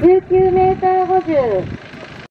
19メーター50